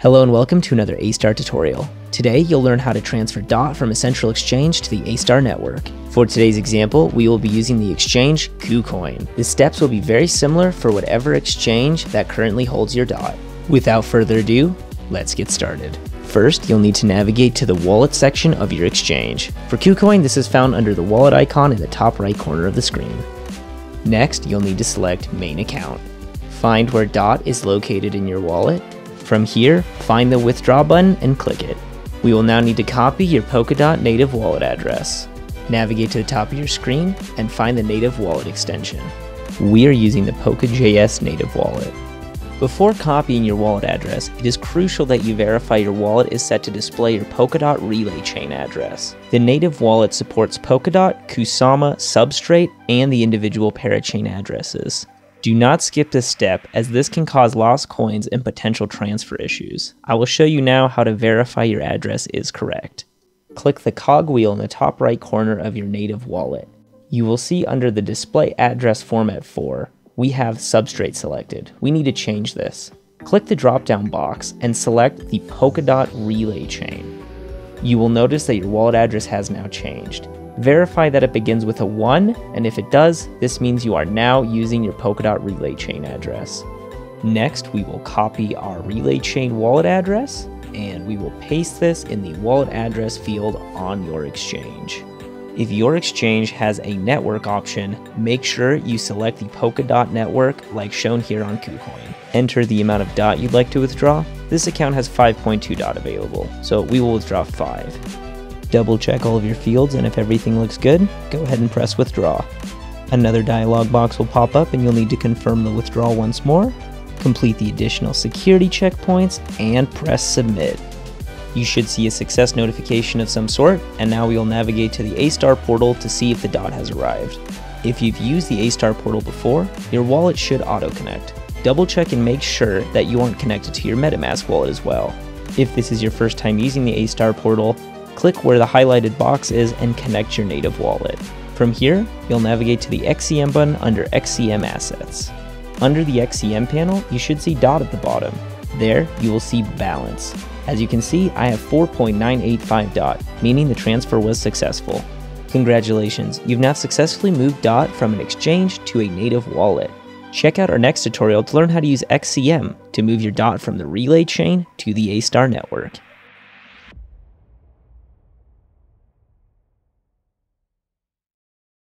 Hello and welcome to another Astar tutorial. Today you'll learn how to transfer DOT from a central exchange to the Astar network. For today's example, we will be using the exchange KuCoin. The steps will be very similar for whatever exchange that currently holds your DOT. Without further ado, let's get started. First, you'll need to navigate to the wallet section of your exchange. For KuCoin, this is found under the wallet icon in the top right corner of the screen. Next, you'll need to select main account. Find where DOT is located in your wallet from here, find the withdraw button and click it. We will now need to copy your Polkadot native wallet address. Navigate to the top of your screen and find the native wallet extension. We are using the Polkadot.js native wallet. Before copying your wallet address, it is crucial that you verify your wallet is set to display your Polkadot relay chain address. The native wallet supports Polkadot, Kusama, Substrate, and the individual parachain addresses. Do not skip this step as this can cause lost coins and potential transfer issues. I will show you now how to verify your address is correct. Click the cogwheel in the top right corner of your native wallet. You will see under the display address format 4, we have substrate selected. We need to change this. Click the drop down box and select the Polkadot relay chain. You will notice that your wallet address has now changed. Verify that it begins with a 1, and if it does, this means you are now using your Polkadot relay chain address. Next, we will copy our relay chain wallet address, and we will paste this in the wallet address field on your exchange. If your exchange has a network option, make sure you select the Polkadot network like shown here on KuCoin. Enter the amount of DOT you'd like to withdraw. This account has 5.2 DOT available, so we will withdraw 5 double check all of your fields and if everything looks good, go ahead and press withdraw. Another dialog box will pop up and you'll need to confirm the withdrawal once more, complete the additional security checkpoints, and press submit. You should see a success notification of some sort, and now we will navigate to the Astar portal to see if the DOT has arrived. If you've used the Astar portal before, your wallet should auto-connect. Double check and make sure that you aren't connected to your MetaMask wallet as well. If this is your first time using the Astar portal, click where the highlighted box is and connect your native wallet. From here, you'll navigate to the XCM button under XCM Assets. Under the XCM panel, you should see DOT at the bottom. There, you will see Balance. As you can see, I have 4.985 DOT, meaning the transfer was successful. Congratulations, you've now successfully moved DOT from an exchange to a native wallet. Check out our next tutorial to learn how to use XCM to move your DOT from the relay chain to the Astar network.